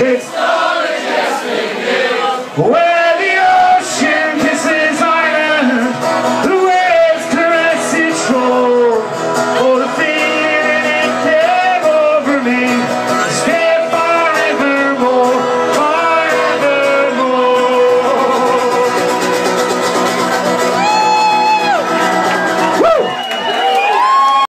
It's, it's